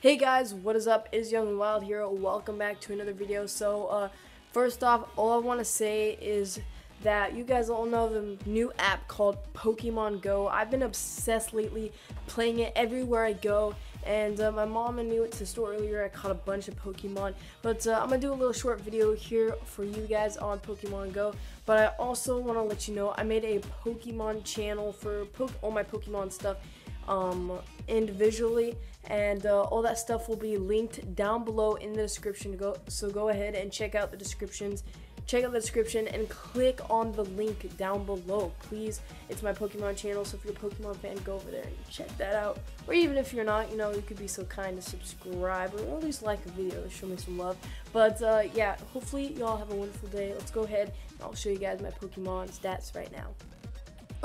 Hey guys, what is up? Is Young Wild here. Welcome back to another video. So, uh, first off, all I want to say is that you guys all know the new app called Pokemon Go. I've been obsessed lately, playing it everywhere I go. And uh, my mom and me went to the store earlier. I caught a bunch of Pokemon. But uh, I'm to do a little short video here for you guys on Pokemon Go. But I also want to let you know I made a Pokemon channel for po all my Pokemon stuff um, individually and uh, all that stuff will be linked down below in the description. To go so go ahead and check out the descriptions. Check out the description and click on the link down below please. It's my pokemon channel so if you're a pokemon fan go over there and check that out. Or even if you're not you know you could be so kind to subscribe or at least like a video to show me some love. But uh, yeah hopefully y'all have a wonderful day. Let's go ahead and i'll show you guys my pokemon stats right now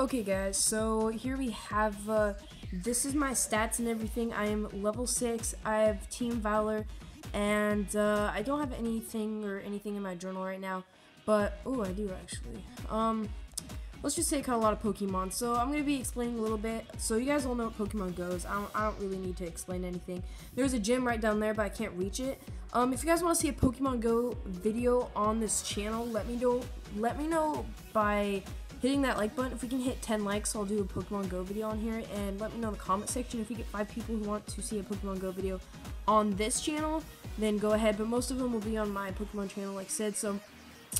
Okay guys, so here we have, uh, this is my stats and everything. I am level 6, I have Team Valor, and uh, I don't have anything or anything in my journal right now, but, oh I do actually. Um, let's just caught a lot of Pokemon, so I'm going to be explaining a little bit. So you guys all know what Pokemon goes, I don't, I don't really need to explain anything. There's a gym right down there, but I can't reach it. Um, if you guys want to see a Pokemon Go video on this channel, let me know, let me know by hitting that like button. If we can hit 10 likes, I'll do a Pokemon Go video on here. And let me know in the comment section if we get 5 people who want to see a Pokemon Go video on this channel, then go ahead. But most of them will be on my Pokemon channel, like I said. So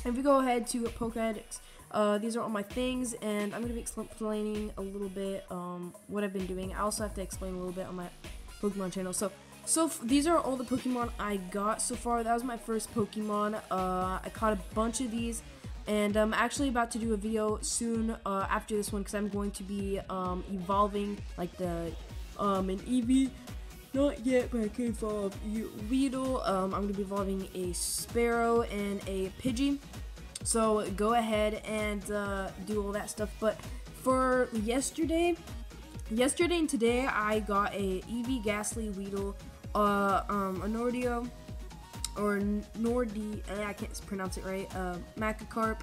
if we go ahead to Pokedex, uh, these are all my things, and I'm going to be explaining a little bit um, what I've been doing. I also have to explain a little bit on my Pokemon channel. So so these are all the Pokemon I got so far. That was my first Pokemon. Uh, I caught a bunch of these and I'm actually about to do a video soon uh, after this one because I'm going to be um, evolving like the um, an Eevee not yet but I can evolve. Weedle um, I'm going to be evolving a Spearow and a Pidgey. So go ahead and uh, do all that stuff. But for yesterday yesterday and today I got a Eevee Gastly Weedle uh, um, a Nordio or Nordi, I can't pronounce it right, uh, Magikarp,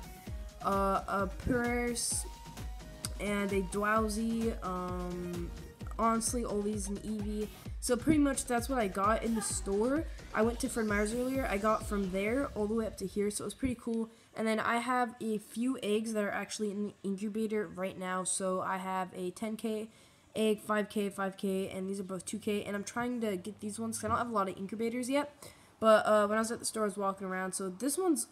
uh, a Purse, and a Drowzee, um, honestly, all these in Eevee. So pretty much that's what I got in the store. I went to Fred Meyer's earlier. I got from there all the way up to here, so it was pretty cool. And then I have a few eggs that are actually in the incubator right now. So I have a 10k egg, 5k, 5k, and these are both 2k. And I'm trying to get these ones because I don't have a lot of incubators yet. But uh, when I was at the store, I was walking around. So this one's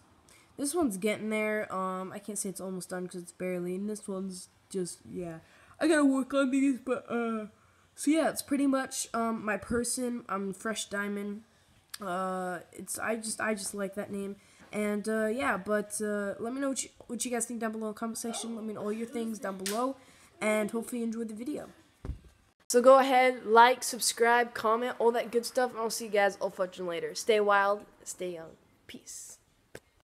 this one's getting there. Um, I can't say it's almost done because it's barely. And this one's just yeah. I gotta work on these, but uh. So yeah, it's pretty much um my person. I'm Fresh Diamond. Uh, it's I just I just like that name. And uh, yeah, but uh, let me know what you, what you guys think down below in the comment section. Let me know all your things down below, and hopefully you enjoyed the video. So go ahead, like, subscribe, comment, all that good stuff, and I'll see you guys all fucking later. Stay wild, stay young. Peace.